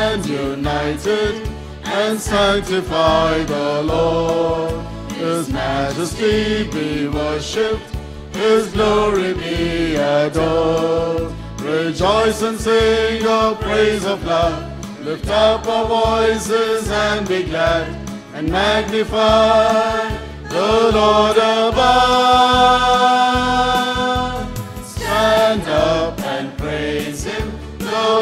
stand united and sanctify the Lord. His majesty be worshipped, His glory be adored. Rejoice and sing a praise of love. Lift up our voices and be glad and magnify the Lord above.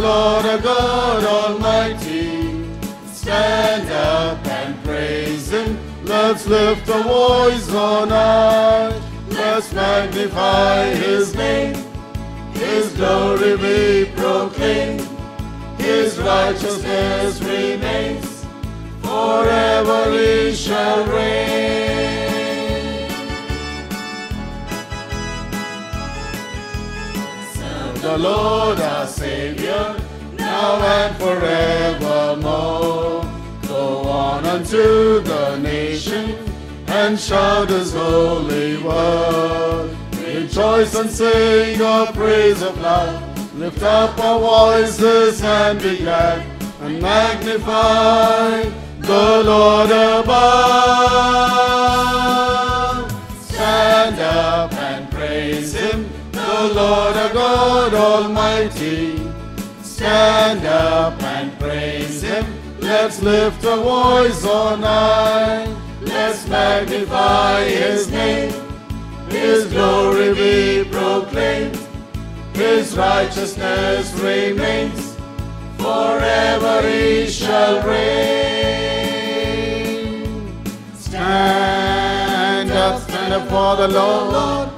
Lord our God Almighty. Stand up and praise Him. Let's lift a voice on high. Let's magnify His name. His glory be proclaimed. His righteousness remains. Forever He shall reign. The Lord our Savior, now and forevermore. Go on unto the nation and shout His holy word. Rejoice and sing a praise of love. Lift up our voices and be glad and magnify the Lord above. Lord our God Almighty. Stand up and praise Him. Let's lift a voice on high. Let's magnify His name. His glory be proclaimed. His righteousness remains. Forever He shall reign. Stand up, stand up for the Lord.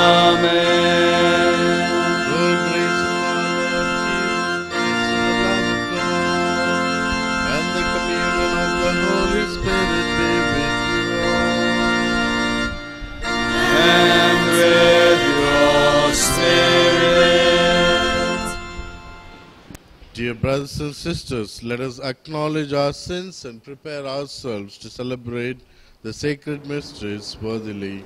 Dear brothers and sisters, let us acknowledge our sins and prepare ourselves to celebrate the sacred mysteries worthily.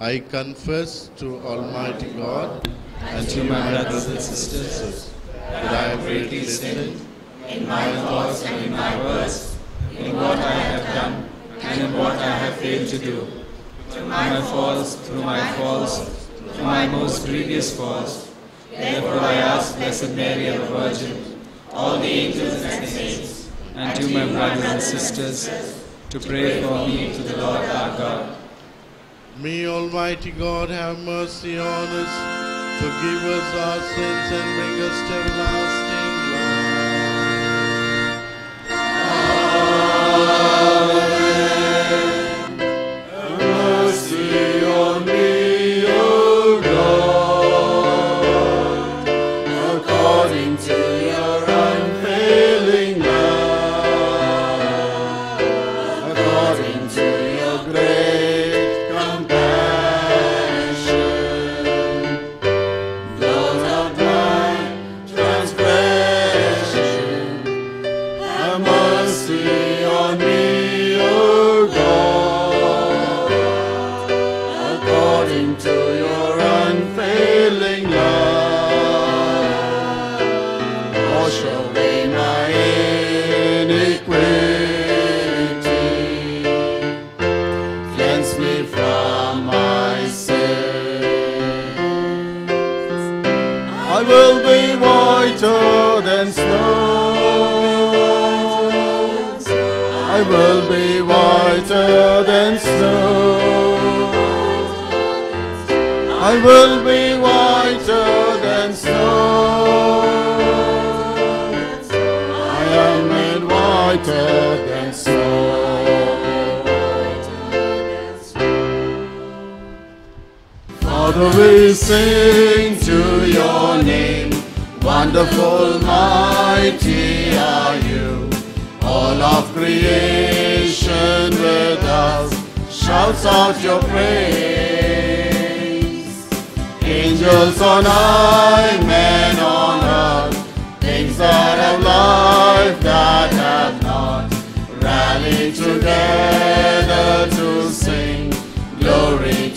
I confess to Almighty God and to my brothers and sisters that I have greatly sinned in my thoughts and in my words, in what I have done and in what I have failed to do. Through my faults, through my faults, through my most grievous faults. Therefore I ask Blessed Mary, ever Virgin, all the angels and saints, and to my brothers and sisters, to pray for me to the Lord our God. May Almighty God have mercy on us, forgive us our sins, and bring us to everlasting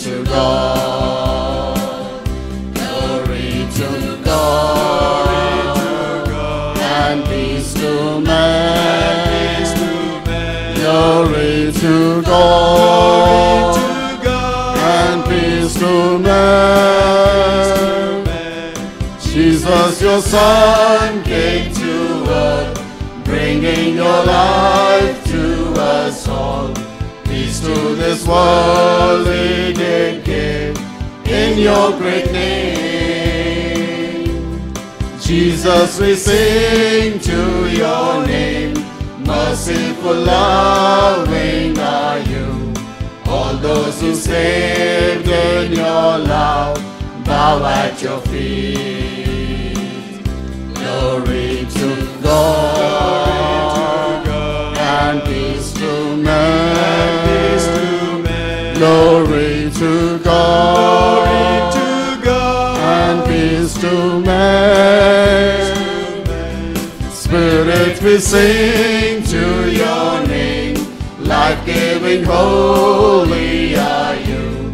to God. Glory to God. And peace to men. Glory to God. And peace to men. Jesus, your Son, came did give in your great name. Jesus, we sing to your name. Merciful, loving are you. All those who saved in your love bow at your feet. To glory to God. And peace to men. Spirit, we sing to your name. Life-giving, holy are you.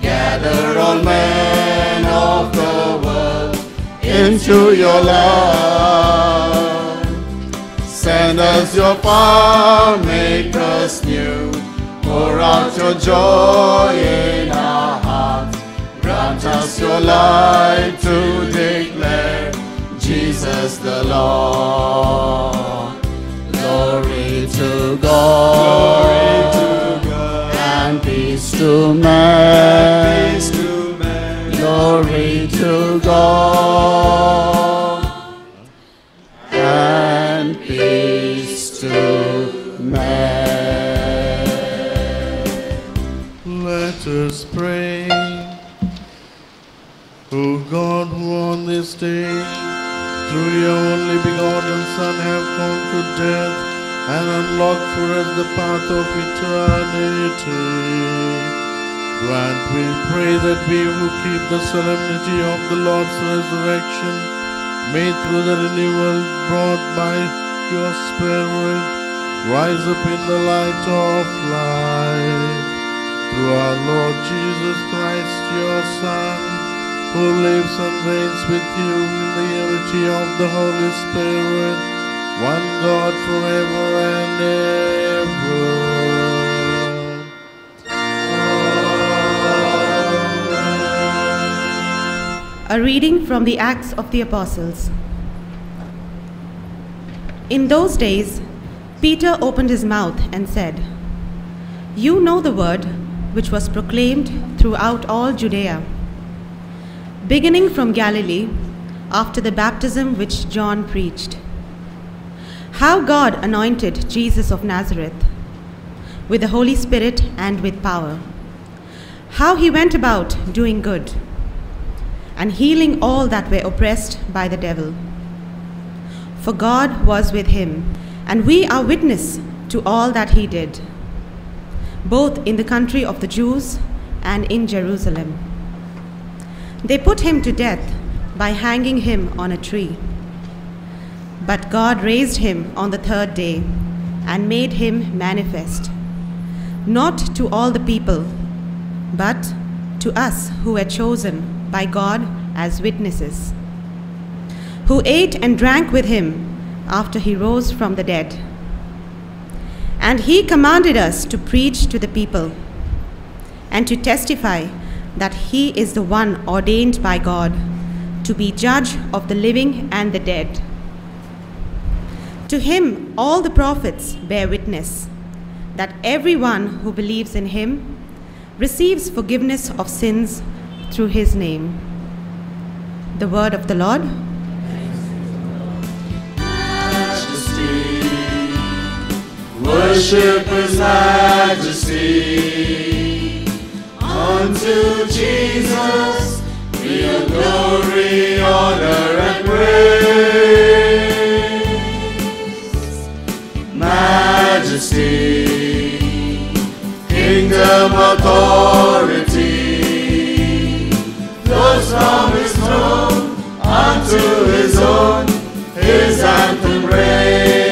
Gather all men of the world into your love. Send us your power, make us new. Pour out your joy in our hearts. Grant us your light to declare Jesus the Lord. Glory to God. Glory to God. And peace to men. Glory to God. This day, through your only begotten Son, have conquered death and unlocked for us the path of eternity, grant, we pray, that we who keep the solemnity of the Lord's resurrection, may through the renewal brought by your Spirit, rise up in the light of life. Through our Lord Jesus Christ, your Son, who lives and reigns with you in the unity of the Holy Spirit, one God forever and ever. A reading from the Acts of the Apostles. In those days, Peter opened his mouth and said, You know the word which was proclaimed throughout all Judea, beginning from Galilee after the baptism which John preached. How God anointed Jesus of Nazareth with the Holy Spirit and with power. How he went about doing good and healing all that were oppressed by the devil. For God was with him, and we are witness to all that he did, both in the country of the Jews and in Jerusalem. They put him to death by hanging him on a tree. But God raised him on the third day and made him manifest, not to all the people, but to us who were chosen by God as witnesses, who ate and drank with him after he rose from the dead. And he commanded us to preach to the people and to testify that he is the one ordained by God to be judge of the living and the dead. To him, all the prophets bear witness that everyone who believes in him receives forgiveness of sins through his name. The word of the Lord. Worship His majesty. Unto Jesus be a glory, honor, and praise. Majesty, kingdom, authority, flows from His throne unto His own his anthem raise.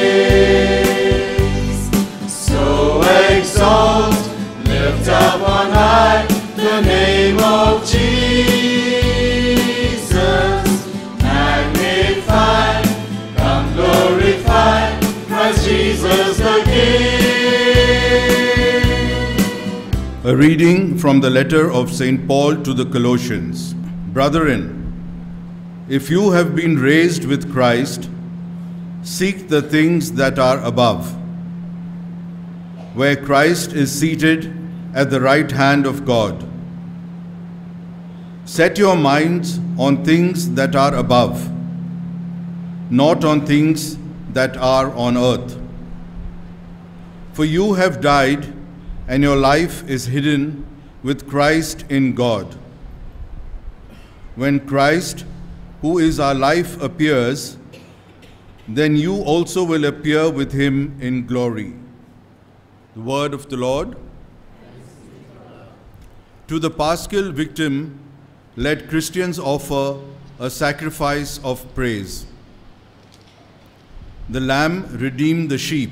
A reading from the letter of St. Paul to the Colossians. Brethren, if you have been raised with Christ, seek the things that are above, where Christ is seated at the right hand of God. Set your minds on things that are above, not on things that are on earth. For you have died, and your life is hidden with Christ in God. When Christ, who is our life, appears, then you also will appear with him in glory. The word of the Lord. To the paschal victim, let Christians offer a sacrifice of praise. The lamb redeemed the sheep.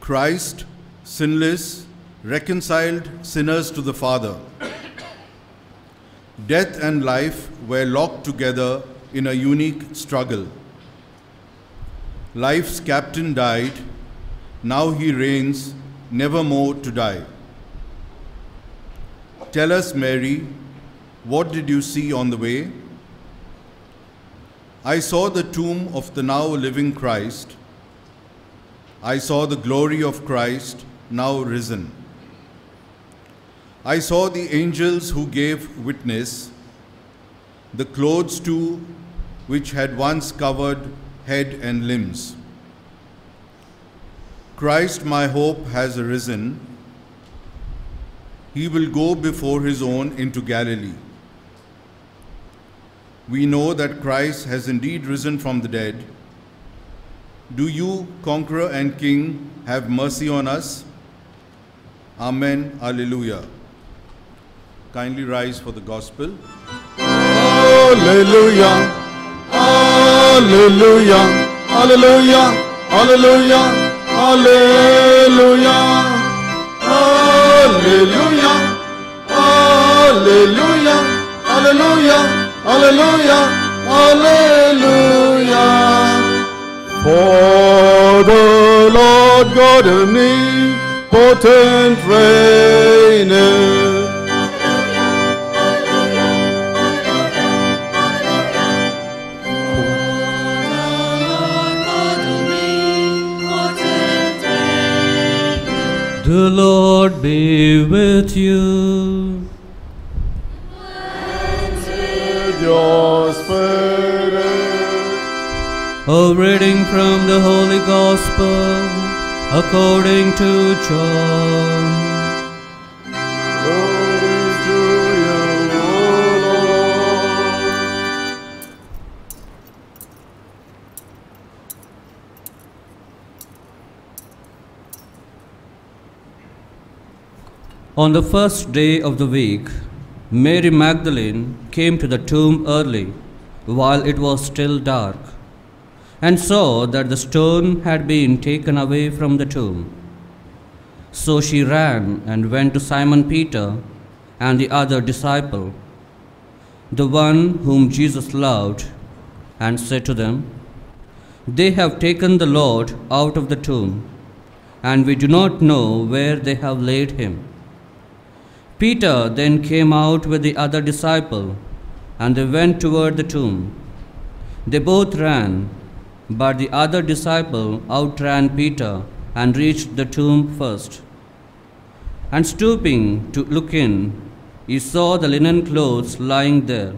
Christ, sinless, reconciled sinners to the Father. Death and life were locked together in a unique struggle. Life's captain died, now he reigns, never more to die. Tell us, Mary, what did you see on the way? I saw the tomb of the now living Christ. I saw the glory of Christ now risen. I saw the angels who gave witness, the clothes too, which had once covered head and limbs. Christ, my hope, has arisen. He will go before his own into Galilee. We know that Christ has indeed risen from the dead. Do you, conqueror and king, have mercy on us? Amen. Alleluia. Kindly rise for the gospel. Hallelujah. Hallelujah. Hallelujah. Hallelujah. Hallelujah. Hallelujah. Hallelujah. Hallelujah. Hallelujah. Hallelujah. For the Lord God omnipotent reigneth. The Lord be with you. with your spirit. A reading from the Holy Gospel according to John. On the first day of the week, Mary Magdalene came to the tomb early, while it was still dark, and saw that the stone had been taken away from the tomb. So she ran and went to Simon Peter and the other disciple, the one whom Jesus loved, and said to them, They have taken the Lord out of the tomb, and we do not know where they have laid him. Peter then came out with the other disciple and they went toward the tomb. They both ran, but the other disciple outran Peter and reached the tomb first. And stooping to look in, he saw the linen clothes lying there,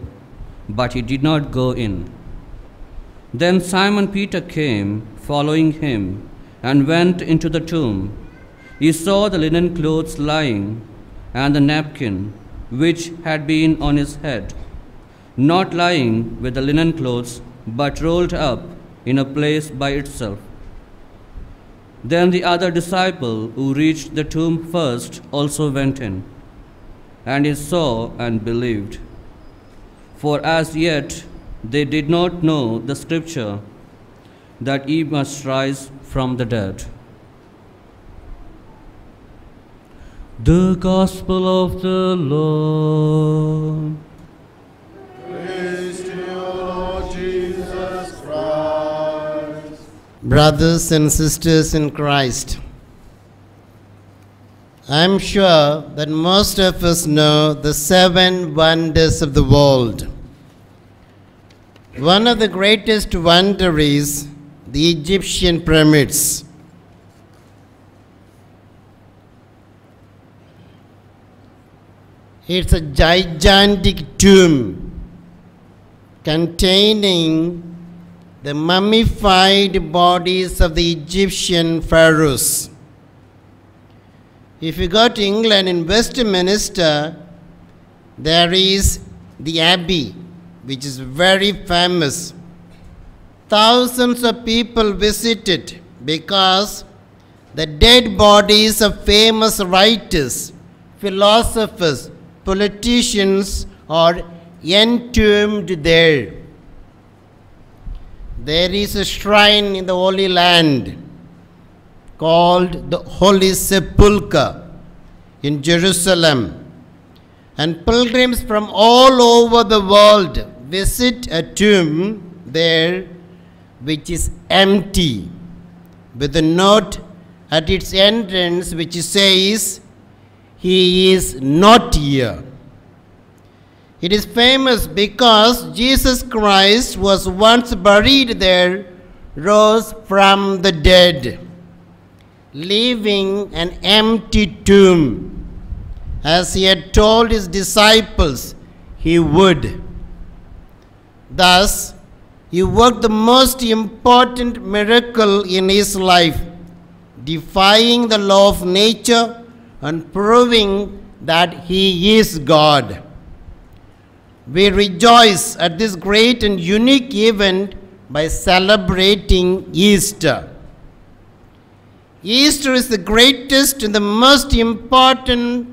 but he did not go in. Then Simon Peter came, following him, and went into the tomb. He saw the linen clothes lying, and the napkin which had been on his head, not lying with the linen clothes, but rolled up in a place by itself. Then the other disciple who reached the tomb first also went in, and he saw and believed. For as yet they did not know the scripture that he must rise from the dead. The Gospel of the Lord. Brothers and sisters in Christ, I'm sure that most of us know the seven wonders of the world. One of the greatest wonder is the Egyptian pyramids. It's a gigantic tomb containing the mummified bodies of the Egyptian pharaohs. If you go to England in Westminster, there is the Abbey, which is very famous. Thousands of people visit it because the dead bodies of famous writers, philosophers, politicians are entombed there. There is a shrine in the Holy Land called the Holy Sepulchre in Jerusalem. And pilgrims from all over the world visit a tomb there which is empty with a note at its entrance which says, He is not here. It is famous because Jesus Christ was once buried there, rose from the dead, leaving an empty tomb, as he had told his disciples he would. Thus, he worked the most important miracle in his life, defying the law of nature and proving that he is God. We rejoice at this great and unique event by celebrating Easter. Easter is the greatest and the most important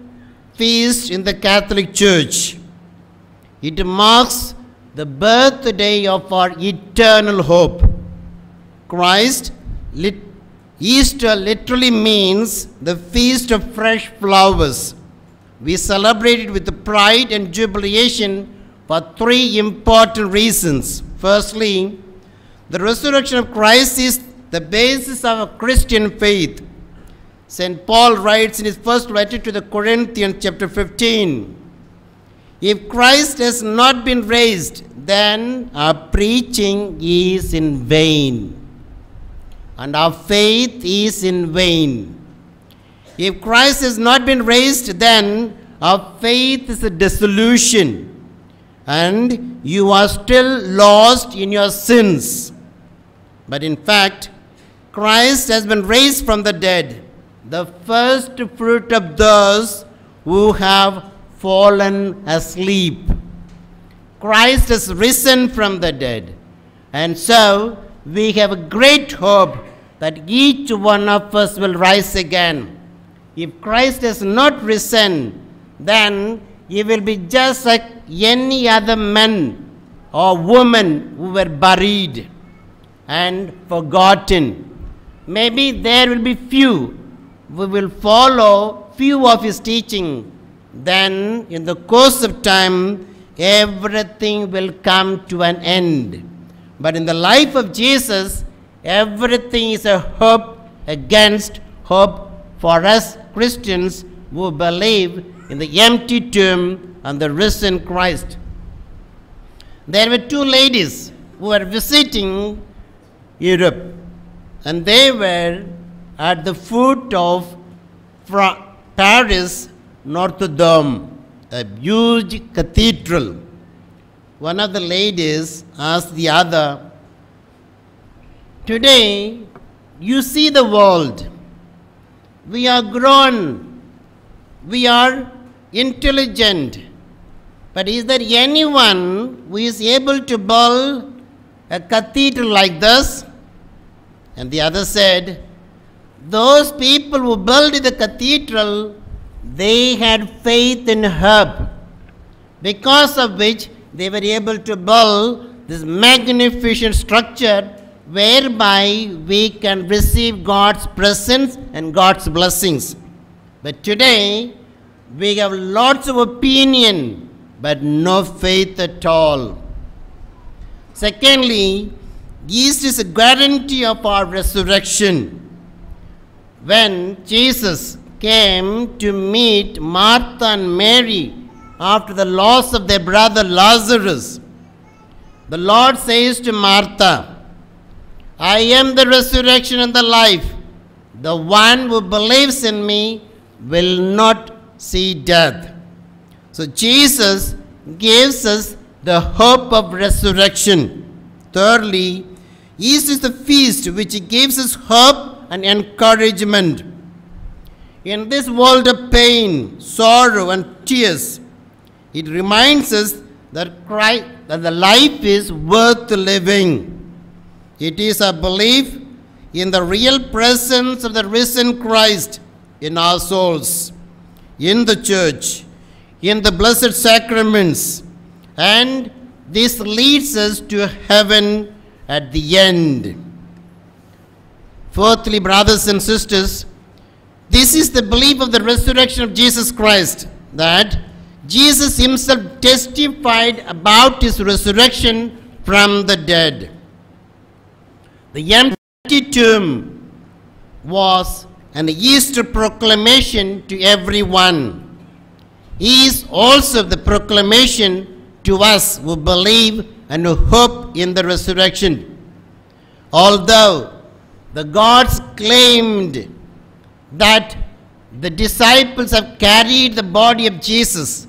feast in the Catholic Church. It marks the birthday of our eternal hope. Christ, lit- Easter literally means the feast of fresh flowers. We celebrate it with pride and jubilation for three important reasons. Firstly, the resurrection of Christ is the basis of a Christian faith. St. Paul writes in his first letter to the Corinthians, chapter 15 If Christ has not been raised, then our preaching is in vain, and our faith is in vain. If Christ has not been raised, then our faith is a dissolution, and you are still lost in your sins. But in fact, Christ has been raised from the dead, the first fruit of those who have fallen asleep. Christ has risen from the dead. And so we have a great hope that each one of us will rise again. If Christ has not risen, then he will be just like any other man or woman who were buried and forgotten. Maybe there will be few who will follow few of his teaching. Then, in the course of time, everything will come to an end. But in the life of Jesus, everything is a hope against hope for us Christians who believe in the empty tomb and the risen Christ. there were two ladies who were visiting Europe, and they were at the foot of Paris Notre Dame, a huge cathedral. One of the ladies asked the other, Today, you see the world. We are grown. We are intelligent. But is there anyone who is able to build a cathedral like this? And the other said, Those people who built the cathedral, they had faith in herb, because of which they were able to build this magnificent structure whereby we can receive God's presence and God's blessings. But today, we have lots of opinion, but no faith at all. Secondly, Easter is a guarantee of our resurrection. When Jesus came to meet Martha and Mary after the loss of their brother Lazarus, the Lord says to Martha, I am the resurrection and the life. The one who believes in me will not see death. So Jesus gives us the hope of resurrection. Thirdly, Easter is the feast which gives us hope and encouragement. In this world of pain, sorrow, and tears, it reminds us that, Christ, that the life is worth living. It is a belief in the real presence of the risen Christ in our souls, in the church, in the blessed sacraments, and this leads us to heaven at the end. Fourthly, brothers and sisters, this is the belief of the resurrection of Jesus Christ that Jesus himself testified about his resurrection from the dead. The empty tomb was an Easter proclamation to everyone. Is also the proclamation to us who believe and who hope in the resurrection. Although the gods claimed that the disciples have carried the body of Jesus,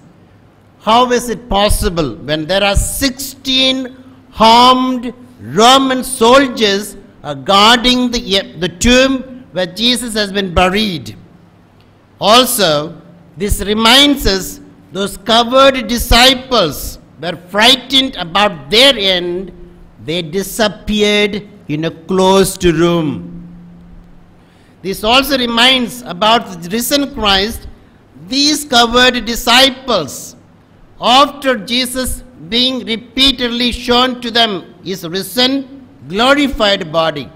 how is it possible when there are 16 armed Roman soldiers guarding the, the tomb where Jesus has been buried? Also, this reminds us those covered disciples were frightened about their end, they disappeared in a closed room. This also reminds about the risen Christ, these covered disciples, after Jesus being repeatedly shown to them his risen, glorified body.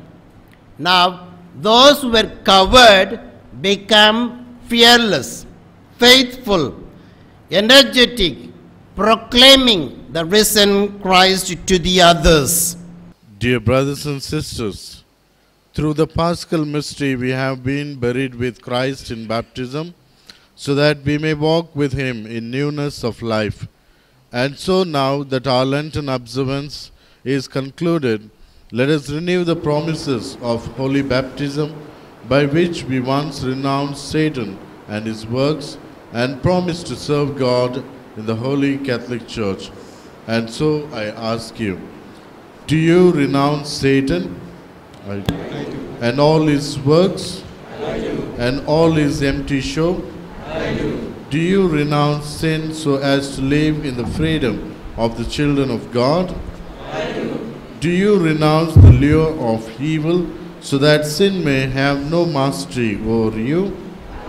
Now, those who were covered become fearless, faithful, energetic, proclaiming the risen Christ to the others. Dear brothers and sisters, through the Paschal mystery we have been buried with Christ in baptism, so that we may walk with him in newness of life. And so now that our Lenten observance is concluded, let us renew the promises of holy baptism by which we once renounced Satan and his works and promised to serve God in the Holy Catholic Church. And so I ask you, do you renounce Satan? I do. And all his works? I do. And all his empty show? I do. Do you renounce sin so as to live in the freedom of the children of God? Do you renounce the lure of evil so that sin may have no mastery over you?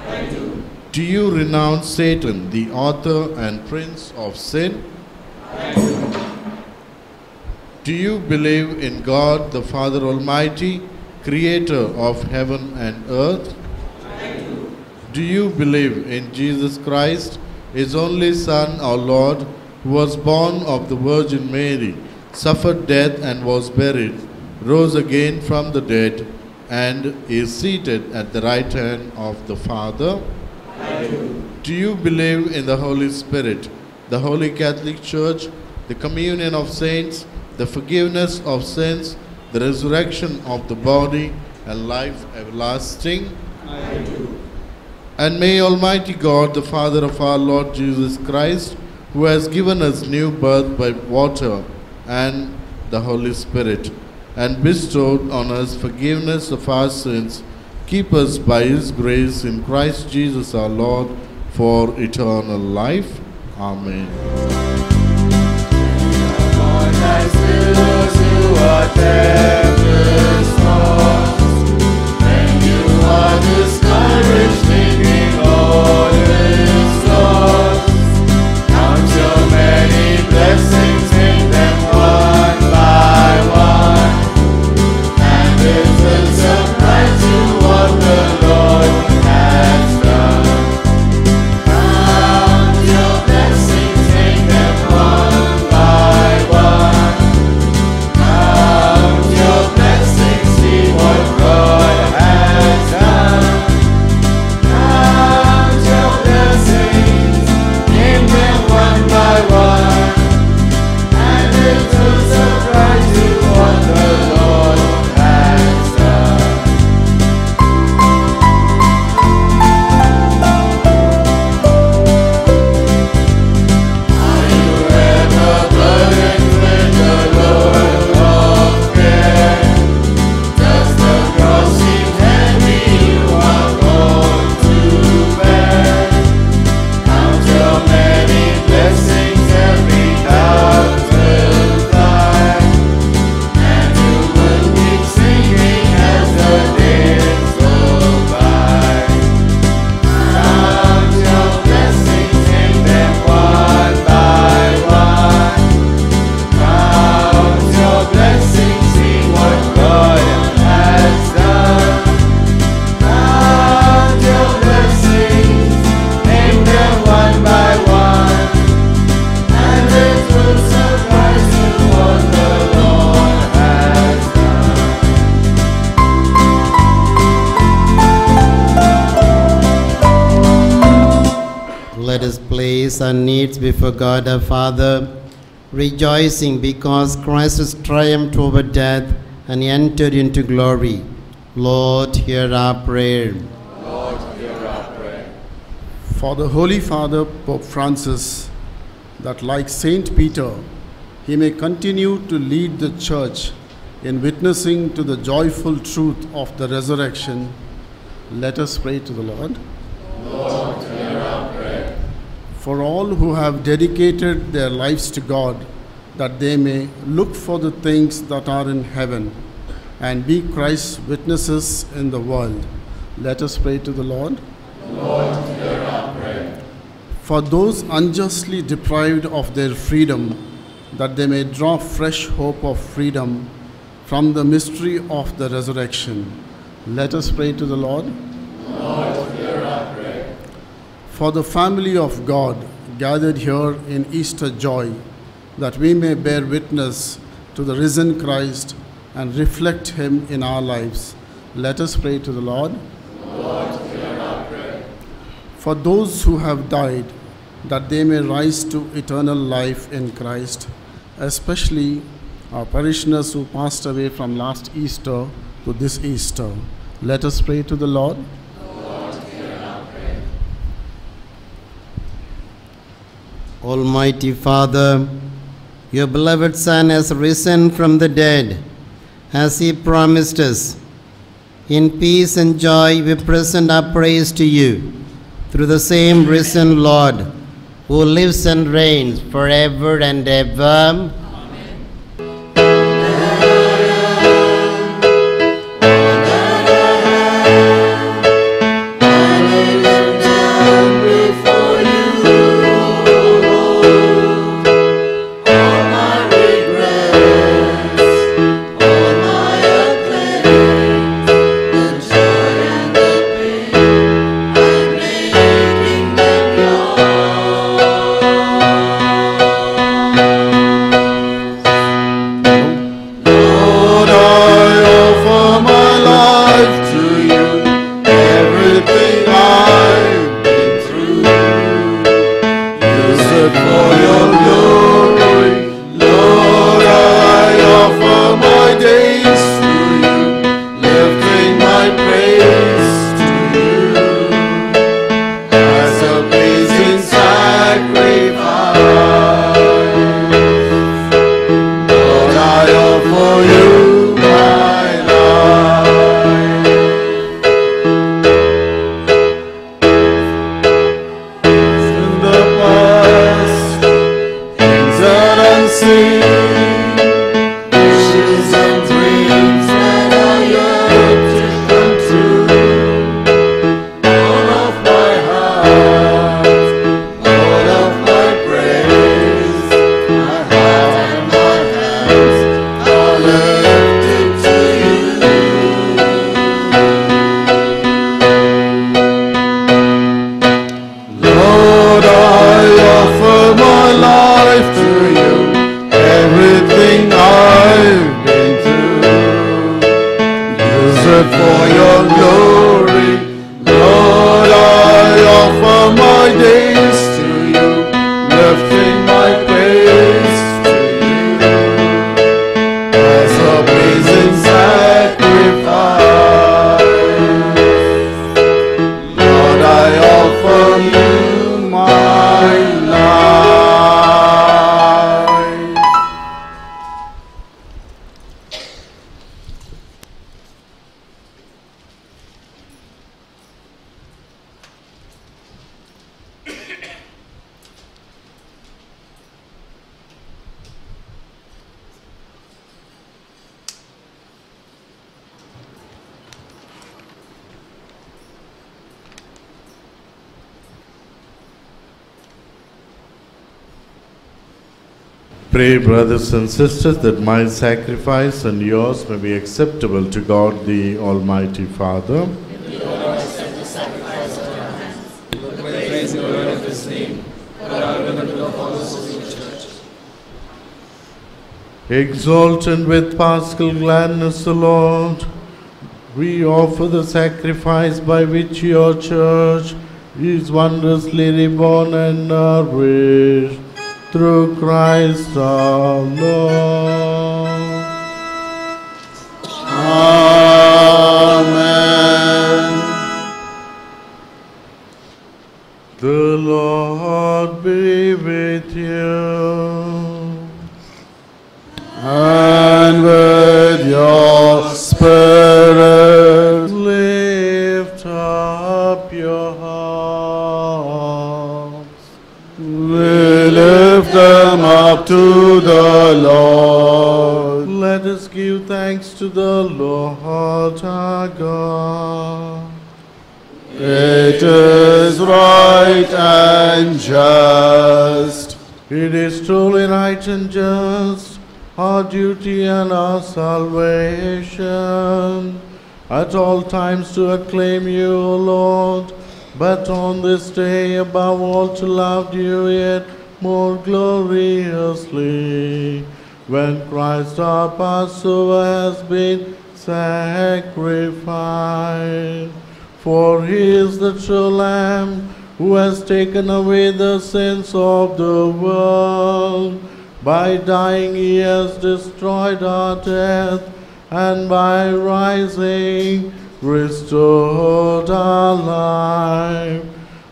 I do. Do you renounce Satan, the author and prince of sin? I do Do you believe in God the Father Almighty, creator of heaven and earth? I do. Do you believe in Jesus Christ, his only Son, our Lord, who was born of the Virgin Mary, suffered death and was buried, rose again from the dead, and is seated at the right hand of the Father? Do do you believe in the Holy Spirit, the Holy Catholic Church, the communion of saints, the forgiveness of sins, the resurrection of the body, and life everlasting. I do. And may Almighty God, the Father of our Lord Jesus Christ, who has given us new birth by water and the Holy Spirit, and bestowed on us forgiveness of our sins, keep us by his grace in Christ Jesus our Lord for eternal life. Amen. Let God our Father, rejoicing because Christ has triumphed over death and entered into glory. Lord, hear our prayer. Lord, hear our prayer. For the Holy Father, Pope Francis, that like Saint Peter, he may continue to lead the Church in witnessing to the joyful truth of the resurrection, let us pray to the Lord. For all who have dedicated their lives to God, that they may look for the things that are in heaven and be Christ's witnesses in the world, let us pray to the Lord. For those unjustly deprived of their freedom, that they may draw fresh hope of freedom from the mystery of the resurrection, let us pray to the Lord. For the family of God gathered here in Easter joy, that we may bear witness to the risen Christ and reflect him in our lives, let us pray to the Lord. For those who have died, that they may rise to eternal life in Christ, especially our parishioners who passed away from last Easter to this Easter. Let us pray to the Lord. Almighty Father, your beloved Son has risen from the dead, as he promised us. In peace and joy, we present our praise to you through the same risen Lord, who lives and reigns forever and ever. Brothers and sisters, that my sacrifice and yours may be acceptable to God the Almighty Father. Will and with paschal gladness, the Lord, we offer the sacrifice by which your church is wondrously reborn and nourished through Christ our Lord. Amen. The Lord be with you. And with your spirit, to the Lord. Let us give thanks to the Lord our God. It is right and just. It is truly right and just, our duty and our salvation, at all times to acclaim you, O Lord, but on this day above all to love you yet more gloriously, when Christ our Passover has been sacrificed. For he is the true Lamb who has taken away the sins of the world. By dying, he has destroyed our death, and by rising, restored our life.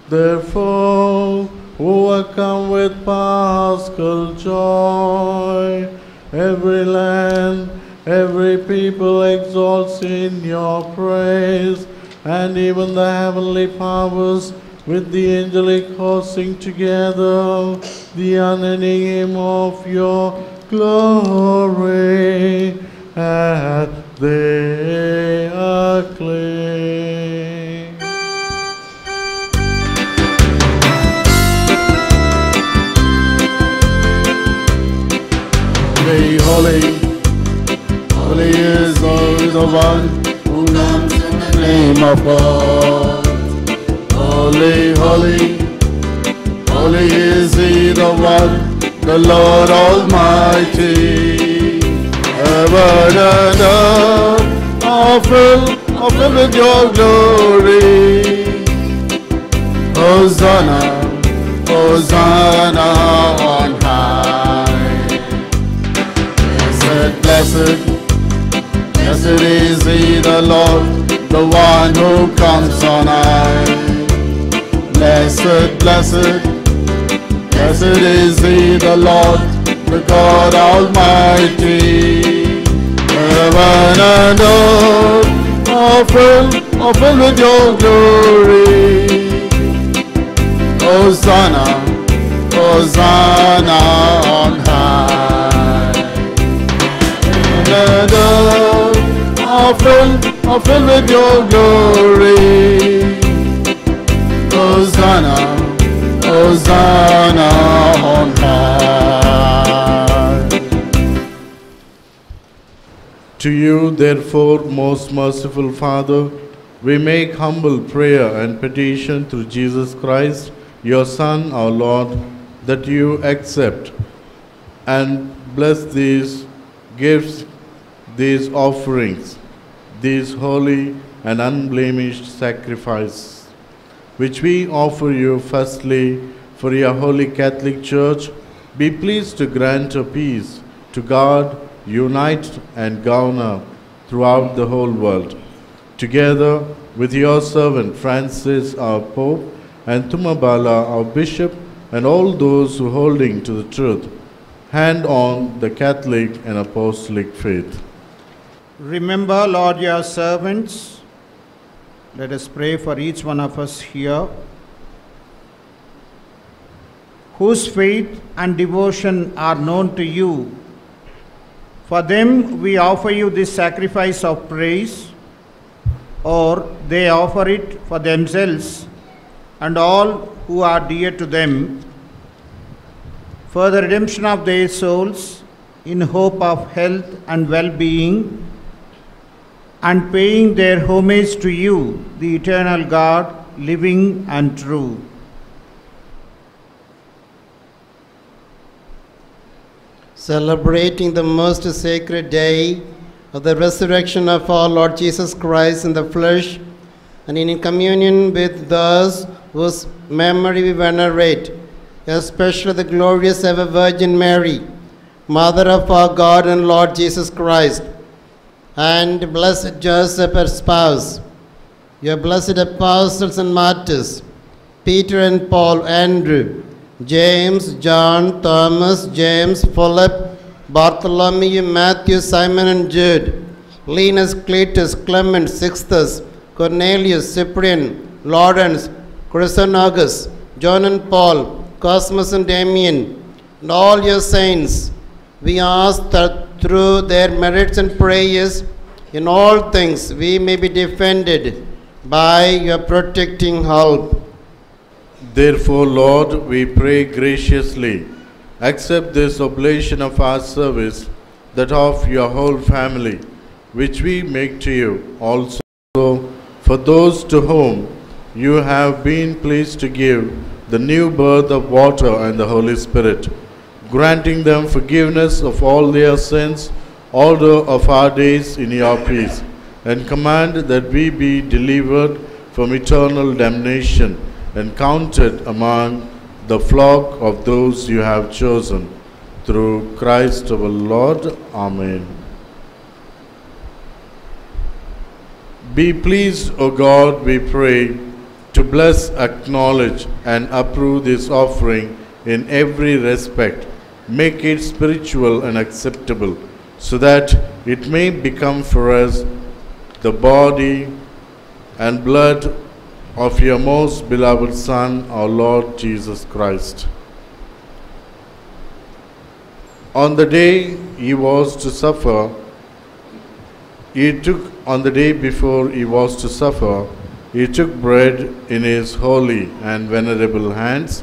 Therefore, overcome with paschal joy, every land, every people exalts in your praise, and even the heavenly powers with the angelic host sing together the unending hymn of your glory, and they acclaim. Holy, holy is the the one who comes in the name of God. Holy, holy, holy is he the one, the Lord Almighty. Heaven and earth are filled, are filled with your glory. Hosanna, Hosanna on Blessed, blessed, is he the Lord, the one who comes on high. Blessed, blessed, blessed is he the Lord, the God Almighty. Heaven and earth are filled, are filled with your glory. Hosanna, Hosanna on high. Filled, are filled with your glory. Hosanna, Hosanna on high. To you, therefore, most merciful Father, we make humble prayer and petition through Jesus Christ, your Son, our Lord, that you accept and bless these gifts, these offerings, these holy and unblemished sacrifices, which we offer you firstly for your holy Catholic Church. Be pleased to grant a peace to God, unite and govern throughout the whole world. Together with your servant Francis, our Pope, and Thumma Bala, our Bishop, and all those who holding to the truth, hand on the Catholic and Apostolic faith. Remember, Lord, your servants. Let us pray for each one of us here whose faith and devotion are known to you. For them, we offer you this sacrifice of praise, or they offer it for themselves and all who are dear to them, for the redemption of their souls in hope of health and well being and paying their homage to you, the eternal God, living and true. celebrating the most sacred day of the resurrection of our Lord Jesus Christ in the flesh, and in communion with those whose memory we venerate, especially the glorious ever Virgin Mary, Mother of our God and Lord Jesus Christ, and blessed Joseph, her spouse, your blessed apostles and martyrs, Peter and Paul, Andrew, James, John, Thomas, James, Philip, Bartholomew, Matthew, Simon and Jude, Linus, Cletus, Clement, Sixtus, Cornelius, Cyprian, Lawrence, Chrysogonus, John and Paul, Cosmas and Damian, and all your saints, we ask that through their merits and prayers, in all things we may be defended by your protecting help. Therefore, Lord, we pray graciously, accept this oblation of our service, that of your whole family, which we make to you, also for those to whom you have been pleased to give the new birth of water and the Holy Spirit, granting them forgiveness of all their sins, all of our days in your peace, and command that we be delivered from eternal damnation and counted among the flock of those you have chosen. Through Christ our Lord. Amen. Be pleased, O God, we pray, to bless, acknowledge, and approve this offering in every respect. Make it spiritual and acceptable, so that it may become for us the body and blood of your most beloved Son, our Lord Jesus Christ. On the day he was to suffer, he took, on the day before he was to suffer, he took bread in his holy and venerable hands,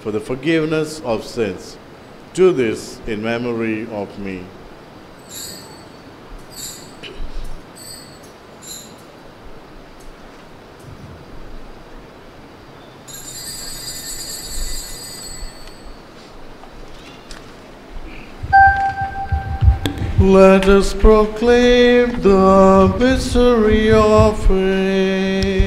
for the forgiveness of sins. Do this in memory of me. Let us proclaim the mystery of faith.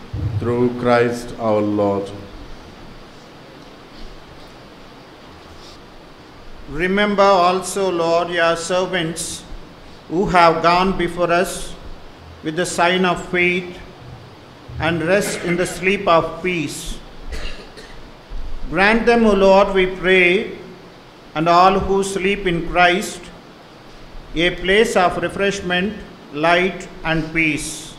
through Christ our Lord. Remember also, Lord, your servants who have gone before us with the sign of faith and rest in the sleep of peace. Grant them, O Lord, we pray, and all who sleep in Christ, a place of refreshment, light, and peace.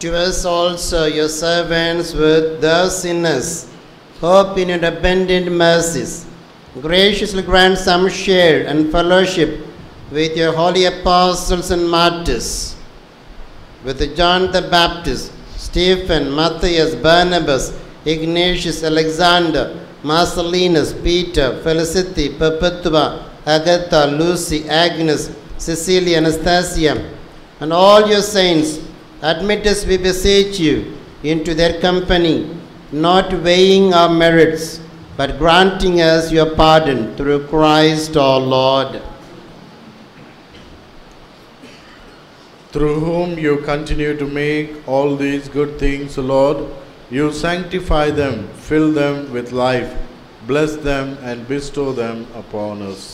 To us also, your servants, with the sinners, hope in your abundant mercies. Graciously grant some share and fellowship with your holy apostles and martyrs, with John the Baptist, Stephen, Matthias, Barnabas, Ignatius, Alexander, Marcellinus, Peter, Felicity, Perpetua, Agatha, Lucy, Agnes, Cecilia, Anastasia, and all your saints, admit us, we beseech you, into their company, not weighing our merits, but granting us your pardon through Christ our Lord. through whom you continue to make all these good things, Lord. You sanctify them, fill them with life, bless them, and bestow them upon us.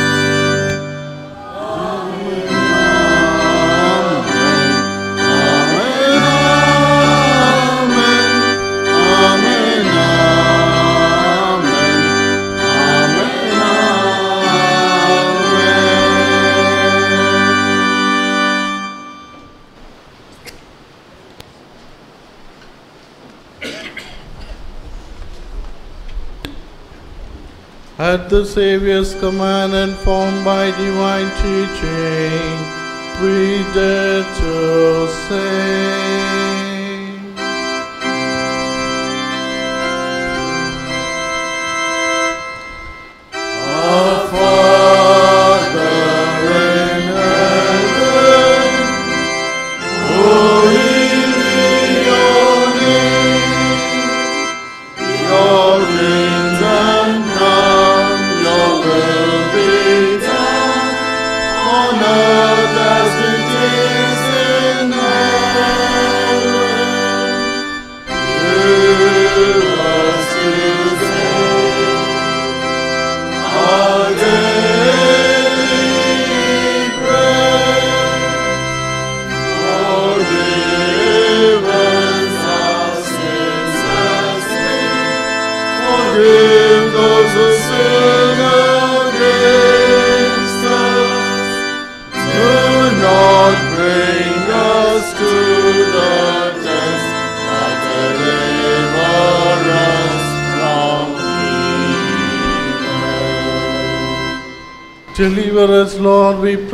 At the Saviour's command and formed by divine teaching, we dare to say.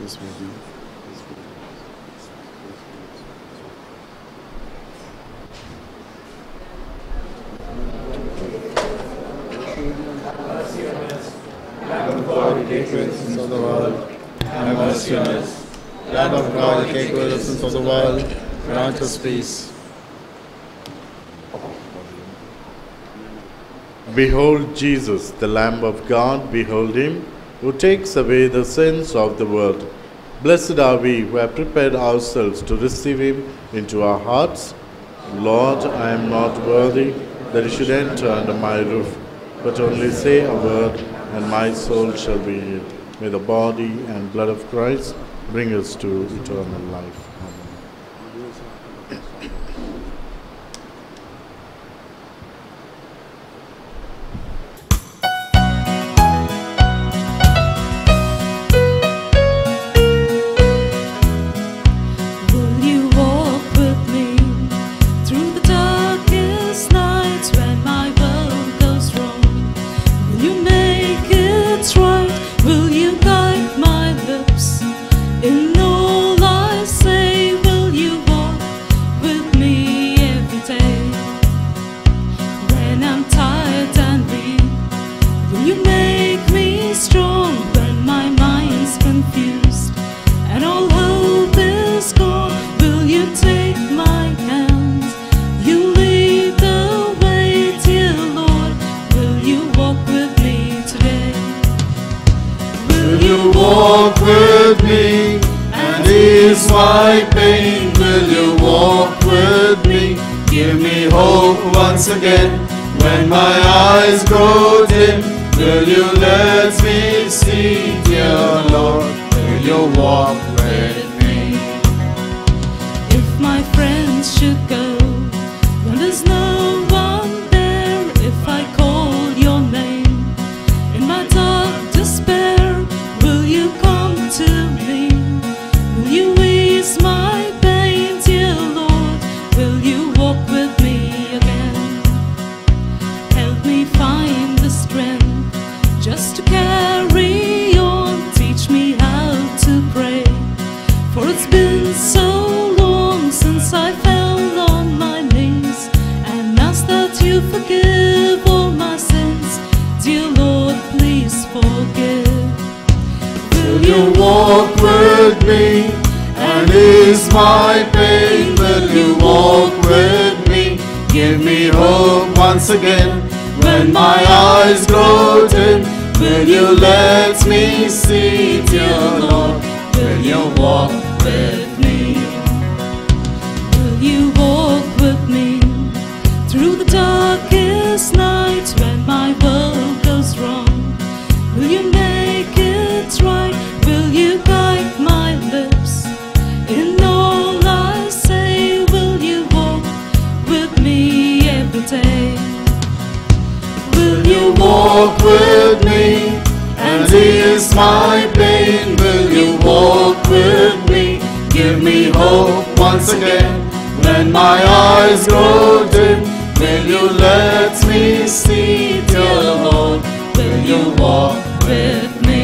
This may be. God, take away the sins of the world. Have mercy on us. Lamb of God, take away the sins of the world. Grant us peace. Behold Jesus, the Lamb of God, behold him, who takes away the sins of the world. Blessed are we who have prepared ourselves to receive him into our hearts. Lord, I am not worthy that you should enter under my roof, but only say a word, and my soul shall be healed. May the body and blood of Christ bring us to eternal life. Will you let me see, dear Lord? Will you walk with me? Will you walk with me through the darkest nights when my world goes wrong? Will you make it right? Will you guide my lips in all I say? Will you walk with me every day? Will you walk with me ease my pain? Will you walk with me? Give me hope once again. When my eyes grow dim, will you let me see, dear Lord? Will you walk with me?